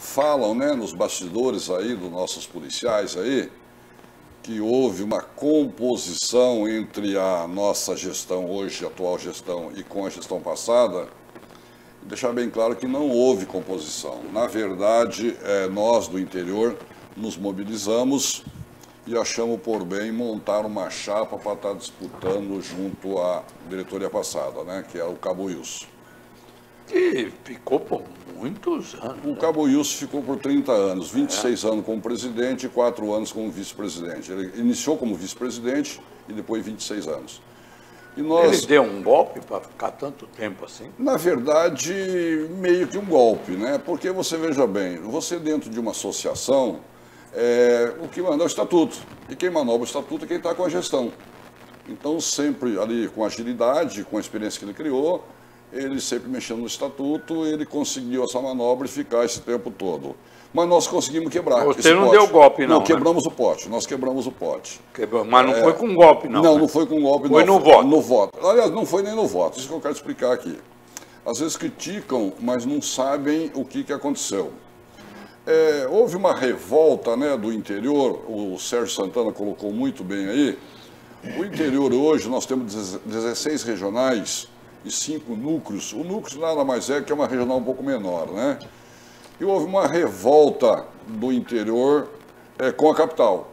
falam, né, nos bastidores aí dos nossos policiais aí, que houve uma composição entre a nossa gestão hoje, atual gestão, e com a gestão passada, deixar bem claro que não houve composição. Na verdade, é, nós do interior nos mobilizamos e achamos por bem montar uma chapa para estar disputando junto à diretoria passada, né, que é o Cabo Wilson. Que ficou por muitos anos. O Cabo Wilson ficou por 30 anos, 26 é. anos como presidente e 4 anos como vice-presidente. Ele iniciou como vice-presidente e depois 26 anos. E nós, Ele deu um golpe para ficar tanto tempo assim? Na verdade, meio que um golpe, né? Porque você veja bem, você dentro de uma associação, é, o que manda é o estatuto. E quem manobra o estatuto é quem está com a gestão. Então, sempre ali com agilidade, com a experiência que ele criou, ele sempre mexendo no estatuto, ele conseguiu essa manobra e ficar esse tempo todo. Mas nós conseguimos quebrar. Você não pote. deu golpe, não. Não, quebramos né? o pote. Nós quebramos o pote. Quebrou, mas não é... foi com golpe, não. Não, né? não foi com golpe. Foi não, no voto. No voto. Aliás, não foi nem no voto. Isso que eu quero explicar aqui. Às vezes criticam, mas não sabem o que, que aconteceu. É, houve uma revolta né, do interior, o Sérgio Santana colocou muito bem aí. O interior hoje, nós temos 16 regionais e cinco núcleos. O núcleo nada mais é que é uma regional um pouco menor, né? E houve uma revolta do interior é, com a capital.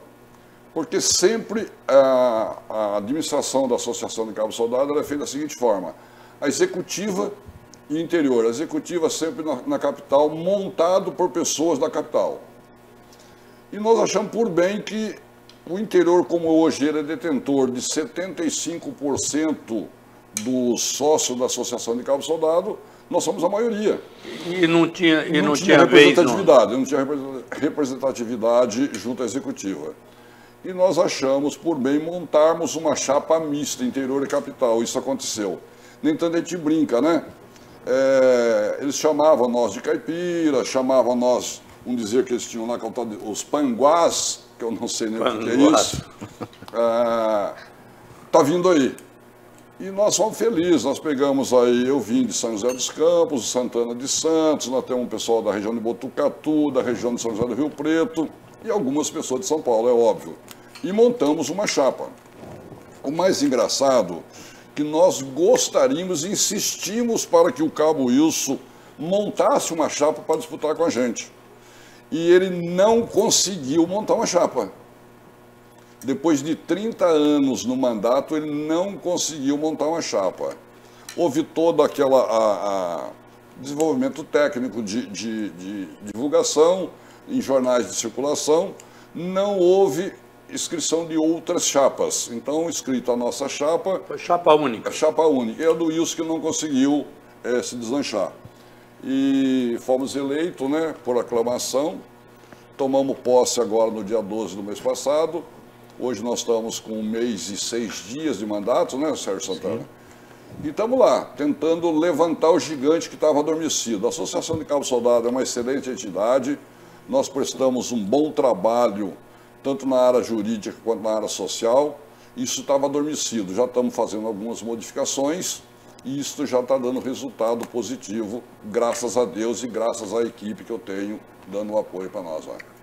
Porque sempre a, a, administração da Associação de Cabo Soldado é feita da seguinte forma: a executiva e interior. A executiva sempre na, na capital, montado por pessoas da capital. E nós achamos por bem que o interior, como hoje ele é detentor de 75% do sócio da Associação de Cabo Soldado, nós somos a maioria. E não tinha, e não, não tinha, tinha representatividade, vez, não. não tinha representatividade junto à executiva. E nós achamos por bem montarmos uma chapa mista interior e capital. Isso aconteceu. Nem tanto a gente brinca, né? É, eles chamavam nós de caipira, chamavam nós, um dizer que eles tinham lá, os panguás, que eu não sei nem o que é isso. É, tá vindo aí. E nós fomos felizes, nós pegamos aí, eu vim de São José dos Campos, Santana de Santos, nós temos um pessoal da região de Botucatu, da região de São José do Rio Preto e algumas pessoas de São Paulo, é óbvio. E montamos uma chapa. O mais engraçado que nós gostaríamos, insistimos para que o Cabo Wilson montasse uma chapa para disputar com a gente. E ele não conseguiu montar uma chapa depois de 30 anos no mandato, ele não conseguiu montar uma chapa. Houve todo aquele desenvolvimento técnico de, de, de, divulgação em jornais de circulação, não houve inscrição de outras chapas. Então, escrito a nossa chapa... Foi chapa única. Chapa única. E a do Wilson que não conseguiu é, se deslanchar. E fomos eleitos né, por aclamação, tomamos posse agora no dia 12 do mês passado, Hoje nós estamos com um mês e seis dias de mandato, né, Sérgio Santana? Sim. E estamos lá, tentando levantar o gigante que estava adormecido. A Associação de Cabo Soldado é uma excelente entidade, nós prestamos um bom trabalho, tanto na área jurídica quanto na área social. Isso estava adormecido, já estamos fazendo algumas modificações e isso já está dando resultado positivo, graças a Deus e graças à equipe que eu tenho dando o apoio para nós. Né?